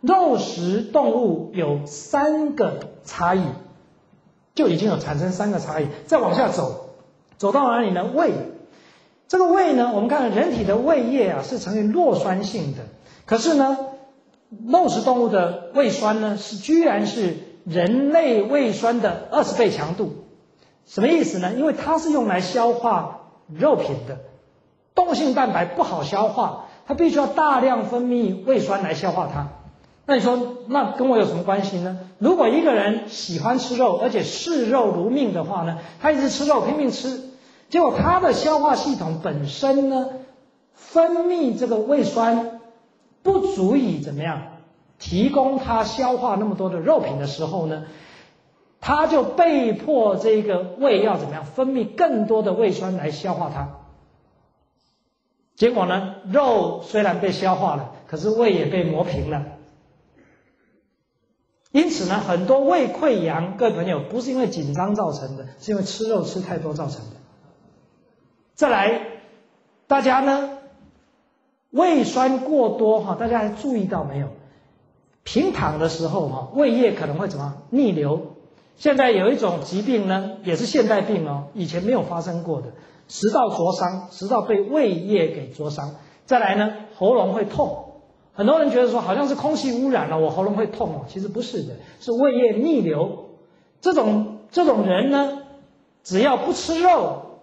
肉食动物有三个差异，就已经有产生三个差异。再往下走，走到哪里呢？胃，这个胃呢，我们看人体的胃液啊是呈现弱酸性的，可是呢，肉食动物的胃酸呢是居然是人类胃酸的二十倍强度。什么意思呢？因为它是用来消化肉品的，动物性蛋白不好消化，它必须要大量分泌胃酸来消化它。那你说，那跟我有什么关系呢？如果一个人喜欢吃肉，而且视肉如命的话呢，他一直吃肉，拼命吃，结果他的消化系统本身呢，分泌这个胃酸不足以怎么样提供他消化那么多的肉品的时候呢，他就被迫这个胃要怎么样分泌更多的胃酸来消化它。结果呢，肉虽然被消化了，可是胃也被磨平了。因此呢，很多胃溃疡，各位朋友不是因为紧张造成的，是因为吃肉吃太多造成的。再来，大家呢，胃酸过多哈，大家还注意到没有？平躺的时候哈，胃液可能会怎么逆流？现在有一种疾病呢，也是现代病哦，以前没有发生过的，食道灼伤，食道被胃液给灼伤。再来呢，喉咙会痛。很多人觉得说好像是空气污染了，我喉咙会痛哦，其实不是的，是胃液逆流。这种这种人呢，只要不吃肉，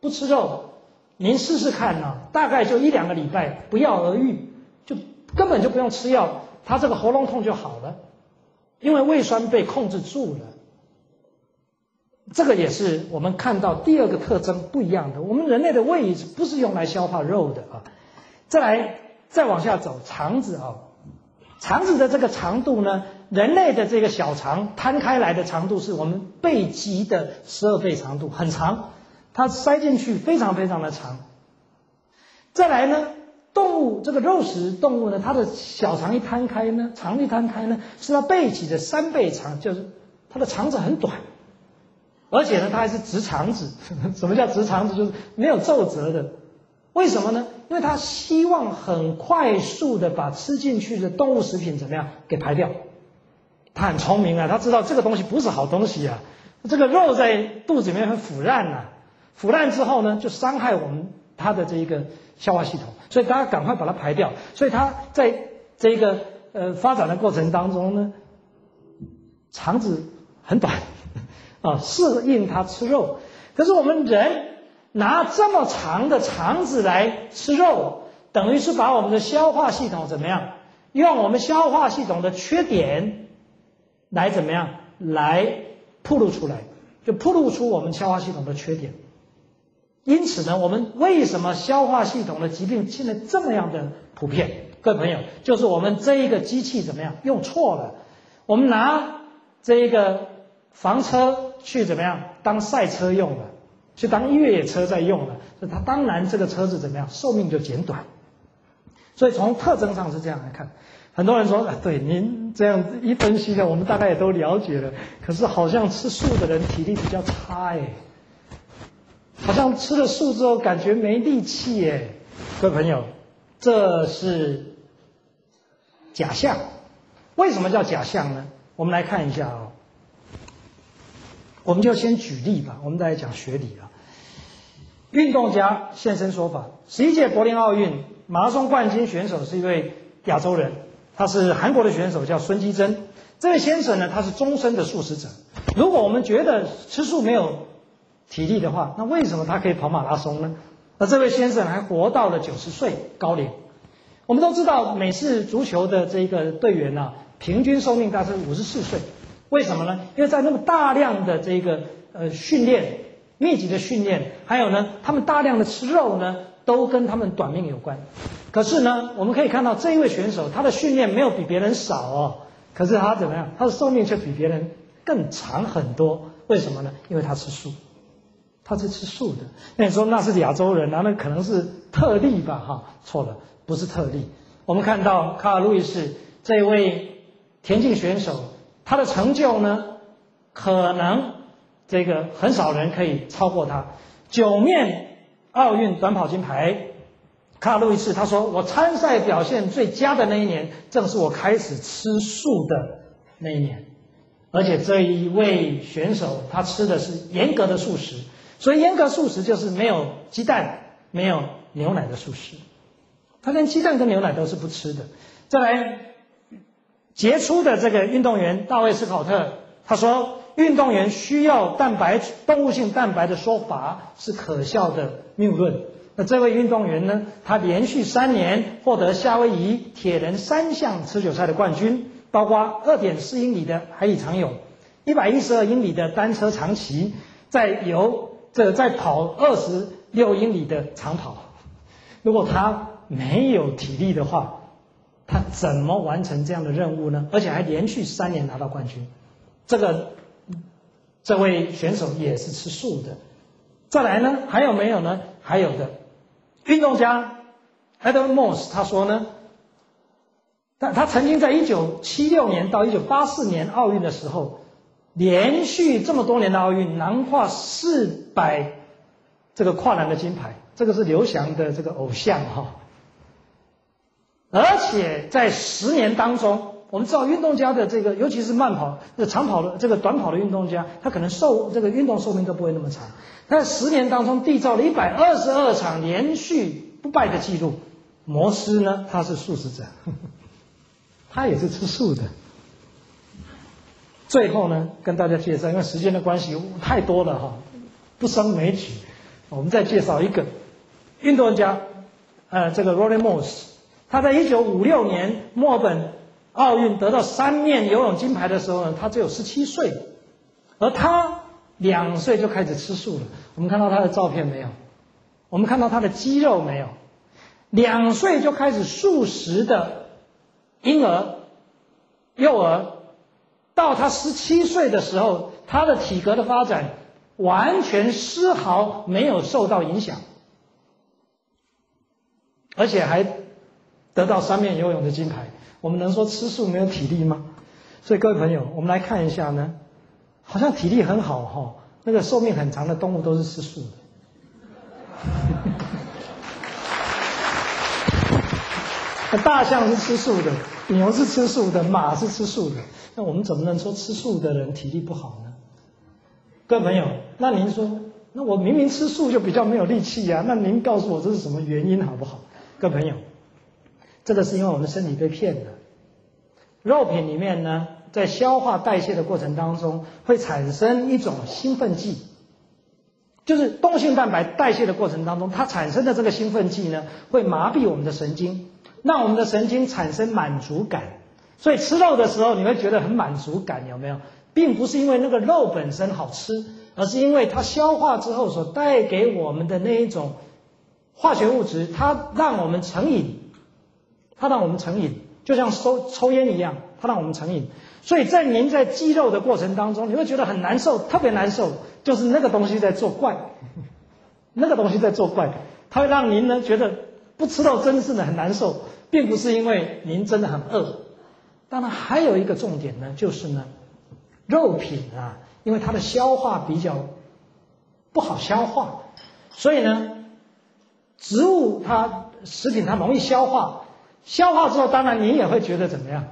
不吃肉，您试试看呢，大概就一两个礼拜不药而愈，就根本就不用吃药，他这个喉咙痛就好了，因为胃酸被控制住了。这个也是我们看到第二个特征不一样的，我们人类的胃不是用来消化肉的啊，再来。再往下走，肠子啊，肠子的这个长度呢，人类的这个小肠摊开来的长度是我们背脊的十二倍长度，很长，它塞进去非常非常的长。再来呢，动物这个肉食动物呢，它的小肠一摊开呢，肠一摊开呢，是它背脊的三倍长，就是它的肠子很短，而且呢，它还是直肠子。什么叫直肠子？就是没有皱褶的。为什么呢？因为他希望很快速的把吃进去的动物食品怎么样给排掉。他很聪明啊，他知道这个东西不是好东西啊。这个肉在肚子里面很腐烂呐，腐烂之后呢，就伤害我们它的这一个消化系统，所以大家赶快把它排掉。所以它在这个呃发展的过程当中呢，肠子很短 啊，适应它吃肉。可是我们人。拿这么长的肠子来吃肉，等于是把我们的消化系统怎么样？用我们消化系统的缺点来怎么样？来暴露出来，就暴露出我们消化系统的缺点。因此呢，我们为什么消化系统的疾病现在这么样的普遍？各位朋友，就是我们这一个机器怎么样用错了？我们拿这一个房车去怎么样当赛车用了？去当越野车在用了，所以它当然这个车子怎么样，寿命就减短。所以从特征上是这样来看，很多人说，啊，对，您这样一分析呢，我们大概也都了解了。可是好像吃素的人体力比较差哎，好像吃了素之后感觉没力气哎。各位朋友，这是假象。为什么叫假象呢？我们来看一下哦。我们就先举例吧，我们再来讲学理啊。运动家现身说法，十一届柏林奥运马拉松冠军选手是一位亚洲人，他是韩国的选手，叫孙基珍。这位先生呢，他是终身的素食者。如果我们觉得吃素没有体力的话，那为什么他可以跑马拉松呢？那这位先生还活到了九十岁高龄。我们都知道，美式足球的这个队员呢，平均寿命大概是五十四岁。为什么呢？因为在那么大量的这个呃训练、密集的训练，还有呢，他们大量的吃肉呢，都跟他们短命有关。可是呢，我们可以看到这一位选手，他的训练没有比别人少哦，可是他怎么样？他的寿命却比别人更长很多。为什么呢？因为他吃素，他是吃素的。那你说那是亚洲人啊？那可能是特例吧？哈，错了，不是特例。我们看到卡尔路易斯这位田径选手。他的成就呢，可能这个很少人可以超过他。九面奥运短跑金牌，卡路易斯他说：“我参赛表现最佳的那一年，正是我开始吃素的那一年。而且这一位选手他吃的是严格的素食，所以严格素食就是没有鸡蛋、没有牛奶的素食。他连鸡蛋跟牛奶都是不吃的。再来，杰出的这个运动员大卫斯考特他说：运动员需要蛋白动物性蛋白的说法是可笑的谬论。”那这位运动员呢？他连续三年获得夏威夷铁人三项持久赛的冠军，包括二点四英里的海里长泳，一百一十二英里的单车长骑，在游这在跑二十六英里的长跑。如果他没有体力的话，他怎么完成这样的任务呢？而且还连续三年拿到冠军。这个这位选手也是吃素的。再来呢？还有没有呢？还有的。运动家 Adam Moss 他说呢，他他曾经在一九七六年到一九八四年奥运的时候，连续这么多年的奥运囊括四百这个跨栏的金牌，这个是刘翔的这个偶像哈。而且在十年当中，我们知道运动家的这个，尤其是慢跑、这长跑的这个短跑的运动家，他可能寿这个运动寿命都不会那么长。他在十年当中缔造了一百二十二场连续不败的记录。摩斯呢，他是素食者，他也是吃素的。最后呢，跟大家介绍，因为时间的关系太多了哈，不胜枚举。我们再介绍一个运动家，呃，这个 Rory Moss，他在一九五六年墨尔本奥运得到三面游泳金牌的时候呢，他只有十七岁，而他。两岁就开始吃素了。我们看到他的照片没有？我们看到他的肌肉没有？两岁就开始素食的婴儿、幼儿，到他十七岁的时候，他的体格的发展完全丝毫没有受到影响，而且还得到三面游泳的金牌。我们能说吃素没有体力吗？所以各位朋友，我们来看一下呢。好像体力很好哈，那个寿命很长的动物都是吃素的。大象是吃素的，牛是吃素的，马是吃素的。那我们怎么能说吃素的人体力不好呢？各位朋友，那您说，那我明明吃素就比较没有力气呀？那您告诉我这是什么原因好不好？各位朋友，这个是因为我们身体被骗了，肉品里面呢。在消化代谢的过程当中，会产生一种兴奋剂，就是动性蛋白代谢的过程当中，它产生的这个兴奋剂呢，会麻痹我们的神经，让我们的神经产生满足感。所以吃肉的时候，你会觉得很满足感，有没有？并不是因为那个肉本身好吃，而是因为它消化之后所带给我们的那一种化学物质，它让我们成瘾，它让我们成瘾，就像抽抽烟一样，它让我们成瘾。所以在您在肌肉的过程当中，你会觉得很难受，特别难受，就是那个东西在作怪，那个东西在作怪，它会让您呢觉得不吃肉真是的很难受，并不是因为您真的很饿。当然还有一个重点呢，就是呢，肉品啊，因为它的消化比较不好消化，所以呢，植物它食品它容易消化，消化之后，当然您也会觉得怎么样？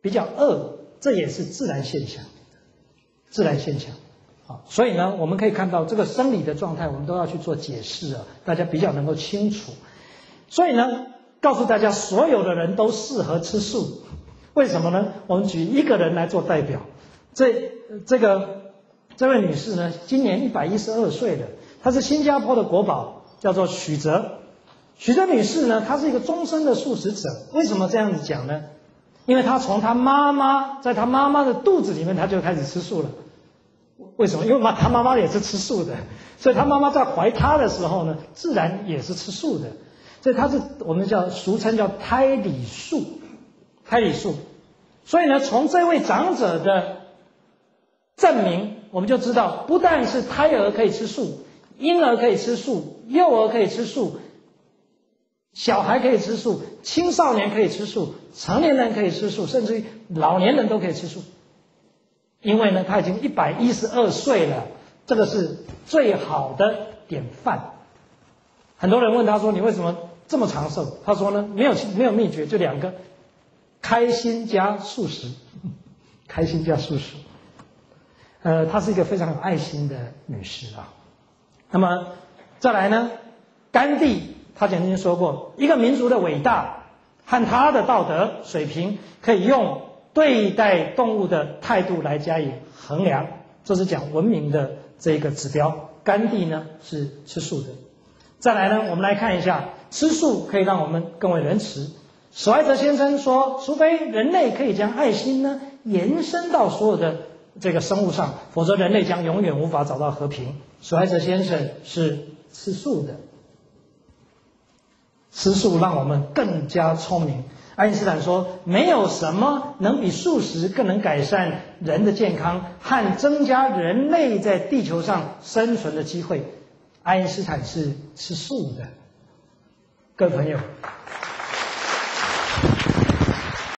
比较饿，这也是自然现象，自然现象，好，所以呢，我们可以看到这个生理的状态，我们都要去做解释啊，大家比较能够清楚。所以呢，告诉大家，所有的人都适合吃素，为什么呢？我们举一个人来做代表，这这个这位女士呢，今年一百一十二岁了，她是新加坡的国宝，叫做许哲。徐哲女士呢，她是一个终身的素食者，为什么这样子讲呢？因为她从她妈妈在她妈妈的肚子里面她就开始吃素了，为什么？因为妈她妈妈也是吃素的，所以她妈妈在怀她的时候呢，自然也是吃素的，所以她是我们叫俗称叫胎里素，胎里素。所以呢，从这位长者的证明，我们就知道，不但是胎儿可以吃素，婴儿可以吃素，幼儿可以吃素。小孩可以吃素，青少年可以吃素，成年人可以吃素，甚至于老年人都可以吃素。因为呢，他已经一百一十二岁了，这个是最好的典范。很多人问他说：“你为什么这么长寿？他说呢，没有没有秘诀，就两个：开心加素食。开心加素食。呃，她是一个非常有爱心的女士啊。那么再来呢，甘地他曾经说过，一个民族的伟大和他的道德水平，可以用对待动物的态度来加以衡量。这是讲文明的这个指标。甘地呢是吃素的。再来呢，我们来看一下，吃素可以让我们更为仁慈。史怀哲先生说，除非人类可以将爱心呢延伸到所有的这个生物上，否则人类将永远无法找到和平。史怀哲先生是吃素的，吃素让我们更加聪明。爱因斯坦说，没有什么能比素食更能改善人的健康和增加人类在地球上生存的机会。爱因斯坦是吃素的，各位朋友。